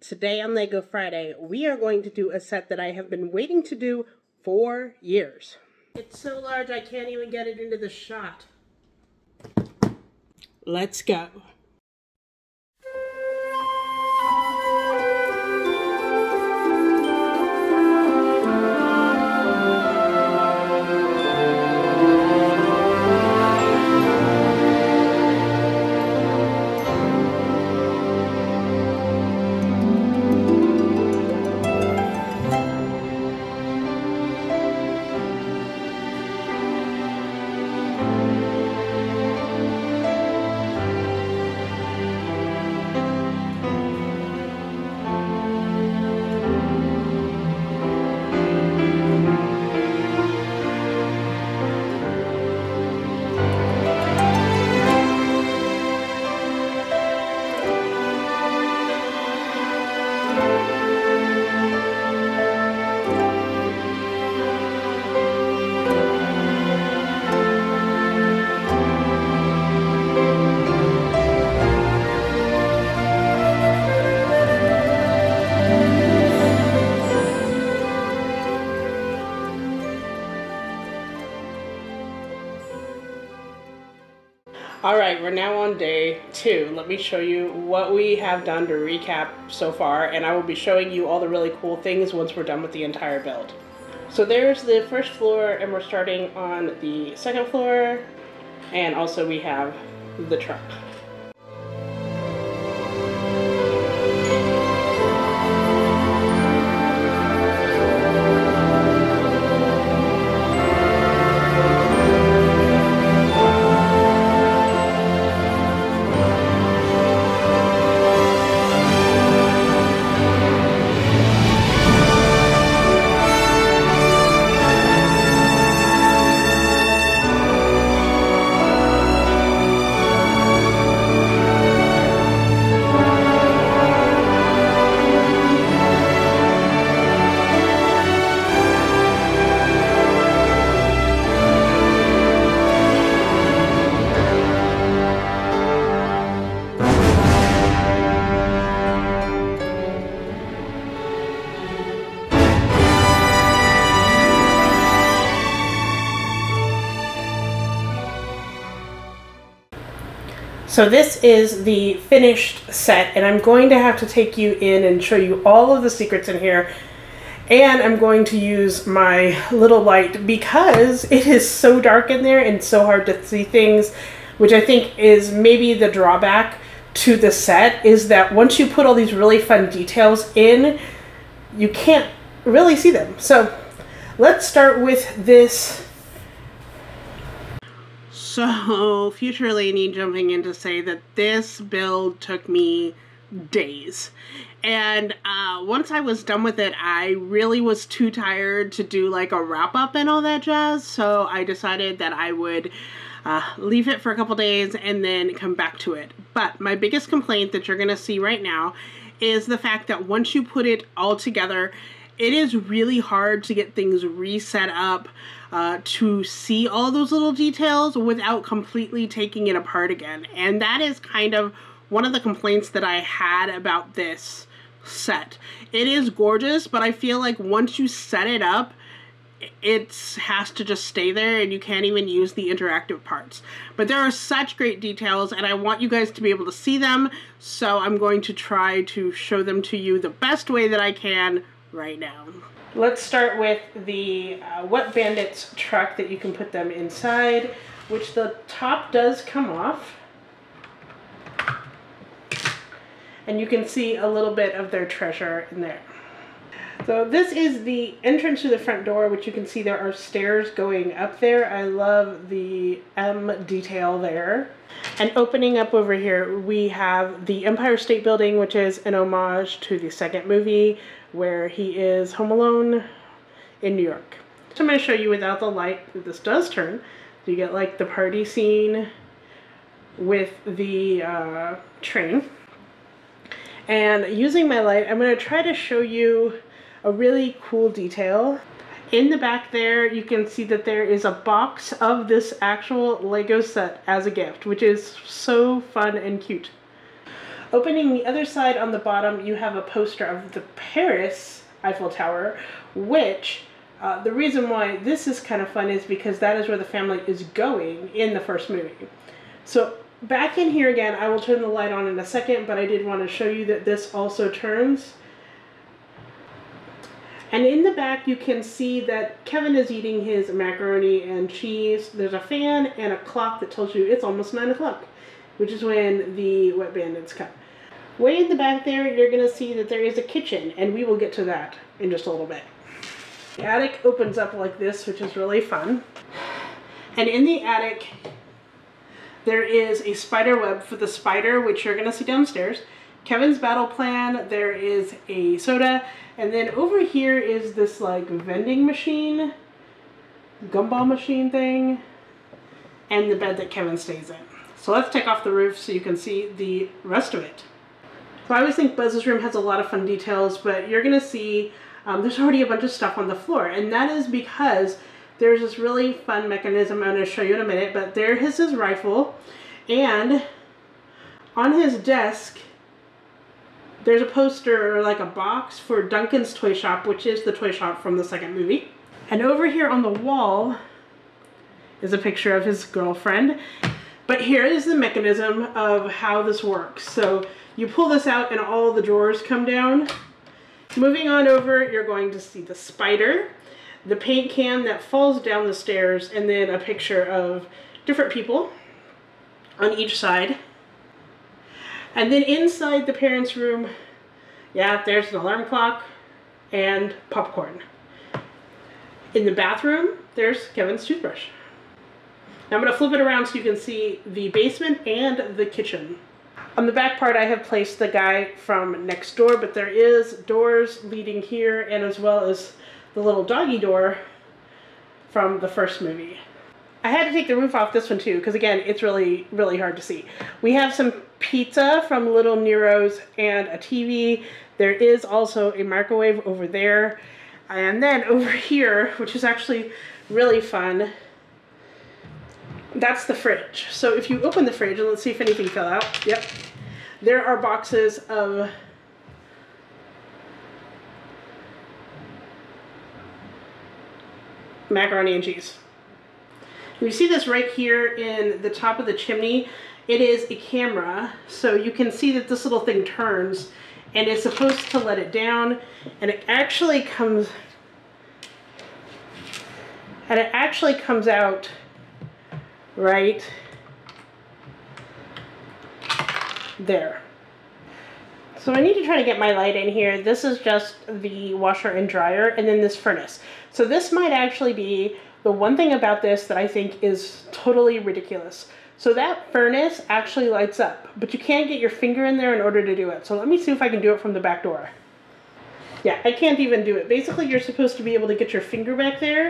Today on Lego Friday, we are going to do a set that I have been waiting to do for years. It's so large I can't even get it into the shot. Let's go. We're now on day two. Let me show you what we have done to recap so far, and I will be showing you all the really cool things once we're done with the entire build. So there's the first floor, and we're starting on the second floor, and also we have the truck. So this is the finished set and I'm going to have to take you in and show you all of the secrets in here and I'm going to use my little light because it is so dark in there and so hard to see things which I think is maybe the drawback to the set is that once you put all these really fun details in you can't really see them. So let's start with this so, Future Lady jumping in to say that this build took me days. And uh, once I was done with it, I really was too tired to do like a wrap up and all that jazz. So I decided that I would uh, leave it for a couple days and then come back to it. But my biggest complaint that you're going to see right now is the fact that once you put it all together, it is really hard to get things reset up uh, to see all those little details without completely taking it apart again. And that is kind of one of the complaints that I had about this set. It is gorgeous, but I feel like once you set it up, it has to just stay there and you can't even use the interactive parts. But there are such great details and I want you guys to be able to see them, so I'm going to try to show them to you the best way that I can right now. Let's start with the uh, Wet Bandits truck that you can put them inside, which the top does come off. And you can see a little bit of their treasure in there. So this is the entrance to the front door, which you can see there are stairs going up there. I love the M detail there. And opening up over here, we have the Empire State Building, which is an homage to the second movie where he is home alone in New York. So I'm going to show you without the light that this does turn. So you get like the party scene with the uh, train. And using my light, I'm going to try to show you a really cool detail. In the back there, you can see that there is a box of this actual Lego set as a gift, which is so fun and cute. Opening the other side on the bottom, you have a poster of the Paris Eiffel Tower, which uh, the reason why this is kind of fun is because that is where the family is going in the first movie. So back in here again, I will turn the light on in a second, but I did want to show you that this also turns. And in the back, you can see that Kevin is eating his macaroni and cheese. There's a fan and a clock that tells you it's almost 9 o'clock, which is when the Wet Bandits come. Way in the back there, you're going to see that there is a kitchen, and we will get to that in just a little bit. The attic opens up like this, which is really fun. And in the attic, there is a spider web for the spider, which you're going to see downstairs. Kevin's battle plan, there is a soda, and then over here is this like vending machine, gumball machine thing, and the bed that Kevin stays in. So let's take off the roof so you can see the rest of it. So I always think Buzz's room has a lot of fun details, but you're gonna see um, there's already a bunch of stuff on the floor, and that is because there's this really fun mechanism I'm gonna show you in a minute, but there is his rifle, and on his desk there's a poster or like a box for Duncan's Toy Shop, which is the toy shop from the second movie. And over here on the wall is a picture of his girlfriend. But here is the mechanism of how this works. So you pull this out and all the drawers come down. Moving on over, you're going to see the spider, the paint can that falls down the stairs, and then a picture of different people on each side. And then inside the parents' room, yeah, there's an alarm clock and popcorn. In the bathroom, there's Kevin's toothbrush. Now I'm going to flip it around so you can see the basement and the kitchen. On the back part, I have placed the guy from next door, but there is doors leading here and as well as the little doggy door from the first movie. I had to take the roof off this one too, because again, it's really, really hard to see. We have some pizza from Little Nero's and a TV. There is also a microwave over there. And then over here, which is actually really fun, that's the fridge. So if you open the fridge, and let's see if anything fell out. Yep. There are boxes of macaroni and cheese. You see this right here in the top of the chimney. It is a camera, so you can see that this little thing turns and it's supposed to let it down and it actually comes and it actually comes out right there. So I need to try to get my light in here. This is just the washer and dryer and then this furnace. So this might actually be the one thing about this that I think is totally ridiculous. So that furnace actually lights up, but you can't get your finger in there in order to do it. So let me see if I can do it from the back door. Yeah, I can't even do it. Basically, you're supposed to be able to get your finger back there.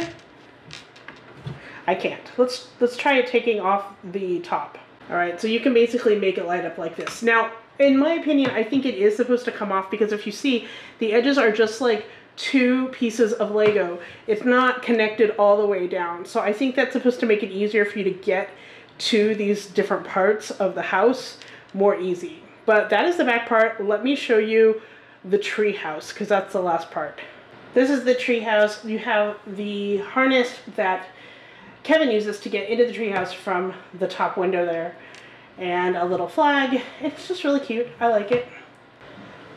I can't. Let's let's try it taking off the top. All right, so you can basically make it light up like this. Now, in my opinion, I think it is supposed to come off because if you see, the edges are just like two pieces of Lego. It's not connected all the way down. So I think that's supposed to make it easier for you to get to these different parts of the house more easy. But that is the back part. Let me show you the tree house because that's the last part. This is the tree house. You have the harness that Kevin uses to get into the tree house from the top window there. And a little flag. It's just really cute. I like it.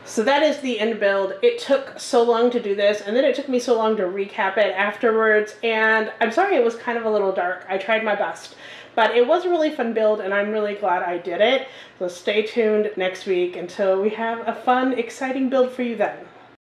So that is the end build. It took so long to do this, and then it took me so long to recap it afterwards, and I'm sorry it was kind of a little dark. I tried my best. But it was a really fun build, and I'm really glad I did it. So stay tuned next week until we have a fun, exciting build for you then.